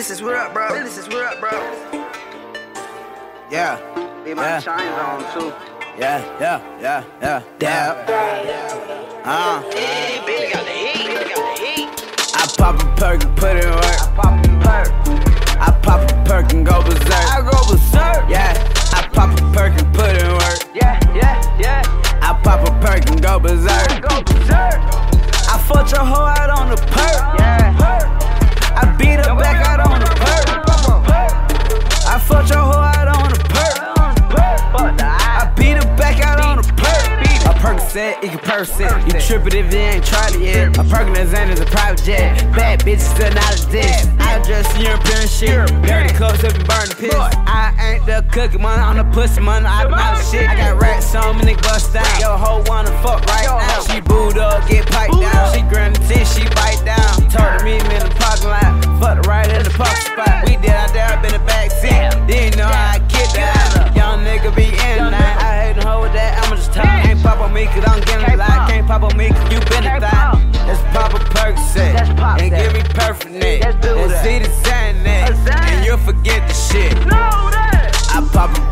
Realist is what up, bro. Realist is what up, bro. Yeah. Be my Yeah. shine on too. Yeah, yeah, yeah, yeah, yeah. Uh, Hey, Billy got the heat. Billy got the heat. I pop a perk and put it work. Percocet, you can purse it. You trippin' if you ain't tried it yet. A perk in the Zen is a private jet. Bad bitches still not a dish. I dress European shit. Dirty clothes up and burn the piss. I ain't the cookie money, I'm the pussy money. I do not shit. I got rats on me, nigga bust down. Yo, hoe wanna fuck right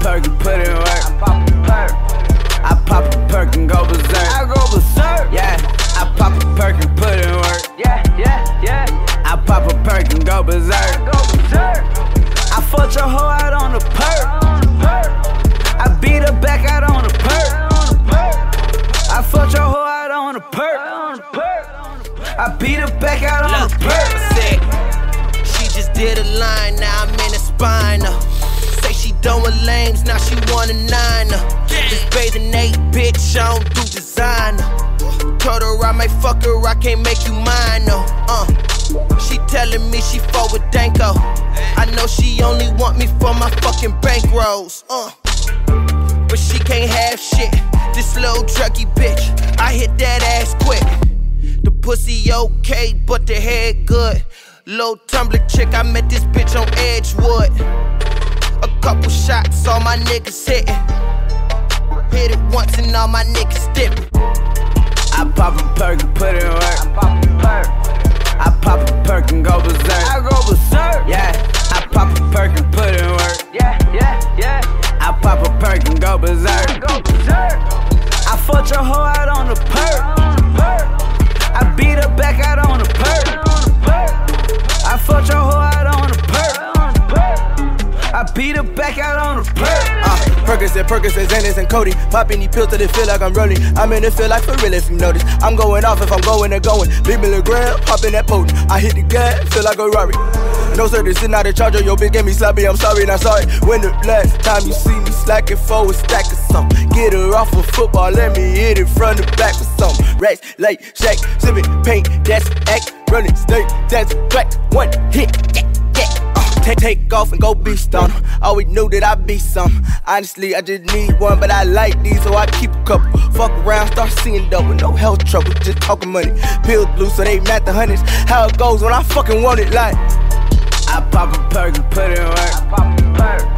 perk and put in work. I Pop a perk. I pop a perk and go berserk. I go berserk. Yeah, I pop a perk and put in work. Yeah, yeah, yeah. I pop a perk and go berserk. I Go berserk. I fucked your hoe out on the perk. On the perk. I beat her back out on the perk. On the perk. I fucked your hoe out on the perk. On the perk. I beat her back out on Look, the perk. sick. She just did a line, now I'm in a spine. Say she done with lames, now she want a niner. This bathing eight, bitch, I don't do designer. Told her I might fuck her, I can't make you mine, no. Uh. She telling me she fought with Danko. I know she only want me for my fucking bankrolls. Uh. But she can't have shit. This little druggy bitch, I hit that ass quick. The pussy okay, but the head good. Low tumbler chick, I met this bitch on Edgewood. Shots, all my niggas hitting. Hit it once and all my niggas dipping. I pop a perk and put in work. I Pop a perk. I pop a perk and go berserk. I go berserk. Yeah, I pop a perk and beat her back out on the perk. Uh, Percocet, Percocet, Xanax, and Cody. Popping these pills till they feel like I'm rolling. I'm in the feel like for real if you notice. I'm going off if I'm going and going. Big milligram, popping that potent. I hit the gas, feel like a Rari. No sir, this is not a charger. Your bitch gave me sloppy. I'm sorry, not sorry. When the last time you see me slacking for a stack of something. Get her off of football, let me hit it from the back for something. Racks, late, shack, sipping paint, that's act, running, stay, that's black, one hit, take, take off and go beast on oh, 'em. Always knew that I'd be some. Honestly, I just need one, but I like these, so I keep a couple. Fuck around, start seeing double, no health trouble, just talking money. Pills blue, so they match the hundreds. How it goes when I fucking want it, like. I pop a perk and put it in work. Pop a perk.